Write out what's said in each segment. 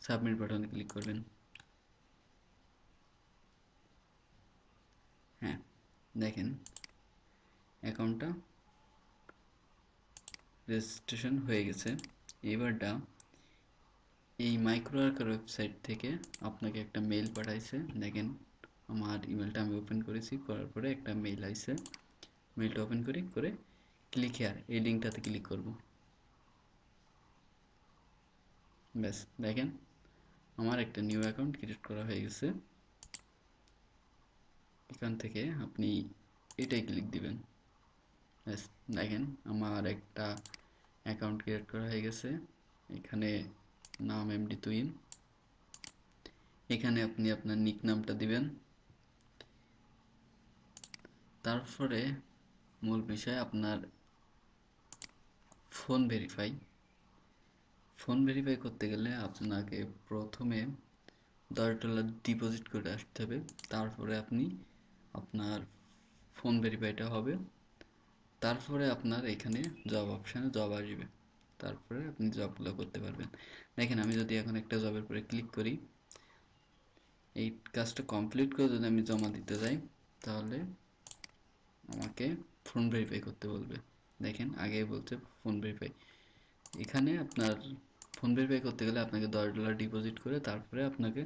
Submit বাটনে click করবেন। হ্যাঁ দেখেন অ্যাকাউন্টটা রেজিস্ট্রেশন হয়ে গেছে। এবারটা এই মাইক্রো আর্কার ওয়েবসাইট থেকে আপনাকে একটা মেইল পাঠাইছে। দেখেন, আমার ইমেলটা আমি ওপেন করেছি, করার পরে একটা মেইল আইছে। মেইলটা ওপেন করি, করে ক্লিক হেয়ার এই লিঙ্কটাতে ক্লিক করব। ব্যাস, দেখেন আমার একটা নিউ অ্যাকাউন্ট ক্রিয়েট করা হয়ে গেছে। এখান থেকে আপনি এটাই ক্লিক দিবেন। ব্যাস, দেখেন আমার একটা অ্যাকাউন্ট ক্রিয়েট করা হয়ে গেছে। এখানে নাম এমডি তুইন এখানে আপনি আপনার নিক নামটা দিবেন। তারপরে মূল বিষয় আপনার ফোন ভেরিফাই ফোন ভেরিফাই করতে গেলে আপনাকে প্রথমে দশ ডলার ডিপোজিট করে আসতে হবে। তারপরে আপনি আপনার ফোন ভেরিফাইটা হবে। তারপরে আপনার এখানে জব অপশানে জব আসবে। তারপরে আপনি জবগুলো করতে পারবেন। দেখেন, আমি যদি এখন একটা জবের পরে ক্লিক করি, এই কাজটা কমপ্লিট করে যদি আমি জমা দিতে যাই, তাহলে আমাকে ফোন ভেরিফাই করতে বলবে। দেখেন আগে বলছে ফোন ভেরিফাই এখানে আপনার ফোন ভেরিফাই করতে গেলে আপনাকে দশ ডলার ডিপোজিট করে তারপরে আপনাকে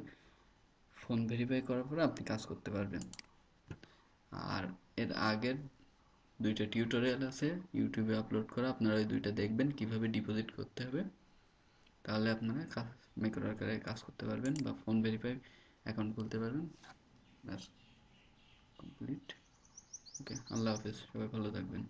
ফোন ভেরিফাই করার পরে আপনি কাজ করতে পারবেন। আর এর আগের দুইটা টিউটোরিয়াল আছে ইউটিউবে আপলোড করা, আপনারা ওই দুইটা দেখবেন, কীভাবে ডিপোজিট করতে হবে। তাহলে আপনারা কাজ মেকর আকারে কাজ করতে পারবেন বা ফোন ভেরিফাই অ্যাকাউন্ট খুলতে পারবেন। ব্যাস কমপ্লিট ওকে আল্লাহ হাফেজ, সবাই ভালো থাকবেন।